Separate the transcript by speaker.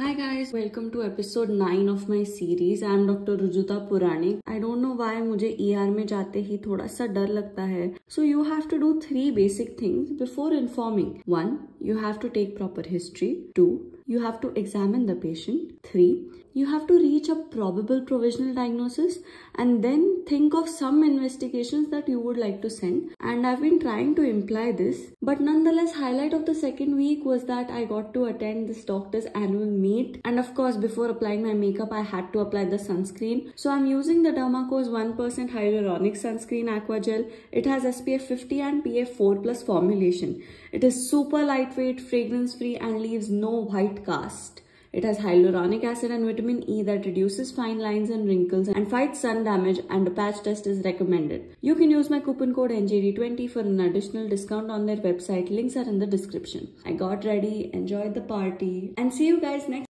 Speaker 1: Hi guys, welcome to episode 9 of my series. I am Dr. Rujuta Puranik. I don't know why मुझे ER में जाते ही थोड़ा सा डर लगता है. So you have to do three basic things before informing. One, you have to take proper history. Two, you have to examine the patient. Three, you have to reach a probable provisional diagnosis and then think of some investigations that you would like to send. And I've been trying to imply this, but nonetheless, highlight of the second week was that I got to attend this doctor's annual meet. And of course, before applying my makeup, I had to apply the sunscreen. So I'm using the Derma Co's 1% hyaluronic sunscreen aqua gel. It has SPF 50 and PA 4 plus formulation. It is super lightweight, fragrance free and leaves no white cast. It has hyaluronic acid and vitamin E that reduces fine lines and wrinkles and fights sun damage and a patch test is recommended. You can use my coupon code NJD20 for an additional discount on their website. Links are in the description. I got ready, enjoyed the party and see you guys next